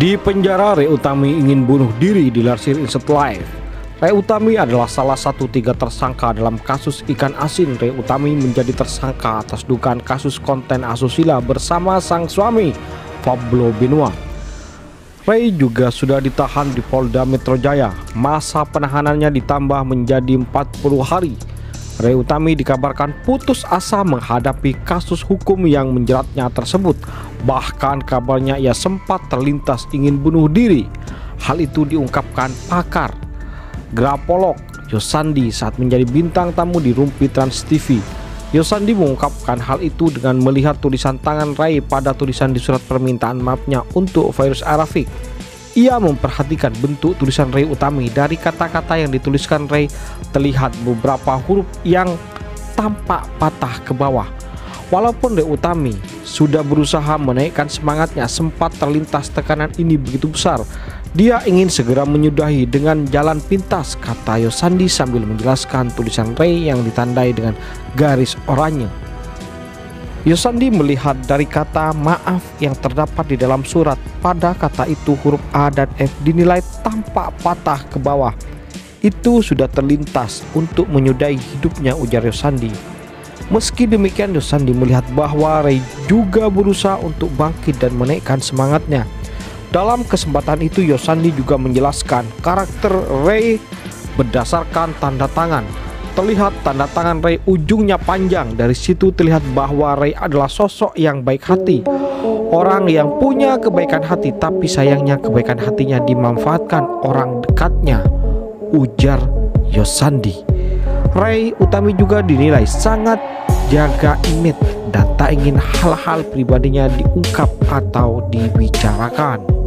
Di penjara, Ray Utami ingin bunuh diri di Larsir Insert Live. Ray Utami adalah salah satu tiga tersangka dalam kasus ikan asin. Ray Utami menjadi tersangka atas dugaan kasus konten asusila bersama sang suami, Pablo Benua. Ray juga sudah ditahan di Polda Metro Jaya. Masa penahanannya ditambah menjadi 40 hari. Ray Utami dikabarkan putus asa menghadapi kasus hukum yang menjeratnya tersebut. Bahkan kabarnya ia sempat terlintas ingin bunuh diri. Hal itu diungkapkan pakar grapolog Yosandi saat menjadi bintang tamu di Rumpi Trans TV. Yosandi mengungkapkan hal itu dengan melihat tulisan tangan Ray pada tulisan di surat permintaan maafnya untuk virus Arafik. Ia memperhatikan bentuk tulisan Ray Utami dari kata-kata yang dituliskan Ray terlihat beberapa huruf yang tampak patah ke bawah. Walaupun Ray Utami sudah berusaha menaikkan semangatnya sempat terlintas tekanan ini begitu besar. Dia ingin segera menyudahi dengan jalan pintas kata Yosandi sambil menjelaskan tulisan Ray yang ditandai dengan garis oranye. Yosandi melihat dari kata maaf yang terdapat di dalam surat. Pada kata itu huruf A dan F dinilai tampak patah ke bawah. Itu sudah terlintas untuk menyudahi hidupnya ujar Yosandi. Meski demikian Yosandi melihat bahwa Ray juga berusaha untuk bangkit dan menaikkan semangatnya. Dalam kesempatan itu Yosandi juga menjelaskan karakter Ray berdasarkan tanda tangan terlihat tanda tangan Ray ujungnya panjang. Dari situ terlihat bahwa Ray adalah sosok yang baik hati. Orang yang punya kebaikan hati tapi sayangnya kebaikan hatinya dimanfaatkan orang dekatnya. Ujar Yosandi. Ray Utami juga dinilai sangat jaga image dan tak ingin hal-hal pribadinya diungkap atau dibicarakan.